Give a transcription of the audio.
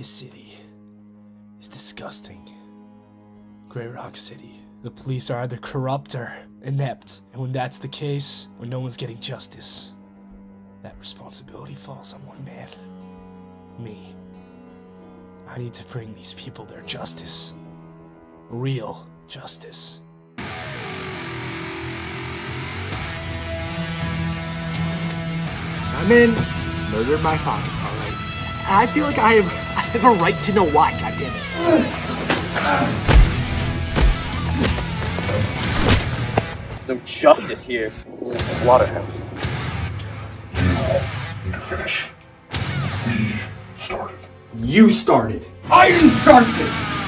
This city is disgusting. Greyrock City. The police are either corrupt or inept. And when that's the case, when no one's getting justice, that responsibility falls on one man. Me. I need to bring these people their justice. Real justice. I'm in. Murdered my father, alright. I feel like I have, I have a right to know why, goddammit. There's no justice here. It's a slaughterhouse. need to finish. We started. You started. I didn't start this!